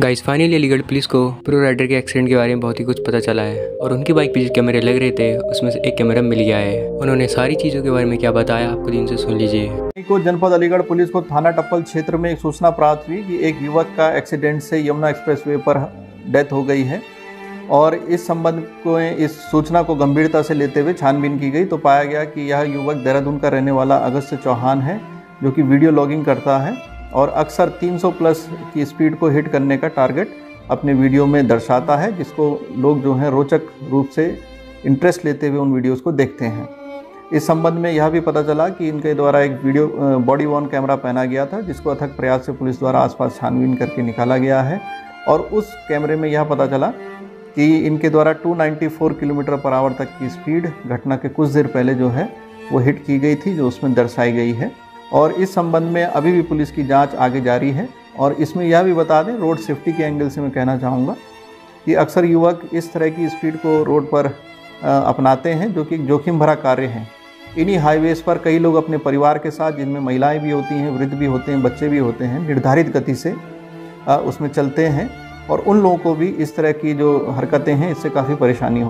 Guys finally Aligarh police को pro rider के accident के बारे में बहुत ही कुछ पता चला है और उनकी बाइक पे जो कैमरे लग रहे थे, उसमें से एक कैमरा मिल गया है। उन्होंने सारी चीज़ों के बारे में क्या बताया, आपको दिन से सुन लीजिए। को जनपद अलीगढ़ पुलिस को थाना टप्पल क्षेत्र में एक सूचना प्राप्त हुई कि एक युवक का एक्सीडेंट से यमुना एक्सप्रेसवे पर डेथ हो गई है और इस संबंध को, इस सूचना को गंभीरता से लेते हुए छानबीन की गई। तो पाया गया कि यह युवक देहरादून का रहने वाला अगस्त चौहान है, जो कि वीडियो लॉगिंग करता है। और अक्सर 300 प्लस की स्पीड को हिट करने का टारगेट अपने वीडियो में दर्शाता है, जिसको लोग जो हैं रोचक रूप से इंटरेस्ट लेते हुए उन वीडियोस को देखते हैं। इस संबंध में यह भी पता चला कि इनके द्वारा एक वीडियो बॉडी वॉन कैमरा पहना गया था, जिसको अथक प्रयास से पुलिस द्वारा आसपास छानबीन करके निकाला गया है। और उस कैमरे में यह पता चला कि इनके द्वारा 294 किलोमीटर पर आवर तक की स्पीड, घटना के कुछ देर पहले जो है, वो हिट की गई थी, जो उसमें दर्शाई गई है। और इस संबंध में अभी भी पुलिस की जाँच आगे जारी है। और इसमें यह भी बता दें रोड सेफ्टी के एंगल से मैं कहना चाहूँगा कि अक्सर युवक इस तरह की स्पीड को रोड पर अपनाते हैं जो कि जोखिम भरा कार्य है। इन्हीं हाईवेज़ पर कई लोग अपने परिवार के साथ, जिनमें महिलाएँ भी होती हैं, वृद्ध भी होते हैं, बच्चे भी होते हैं, निर्धारित गति से उसमें चलते हैं। और उन लोगों को भी इस तरह की जो हरकतें हैं, इससे काफ़ी परेशानी हो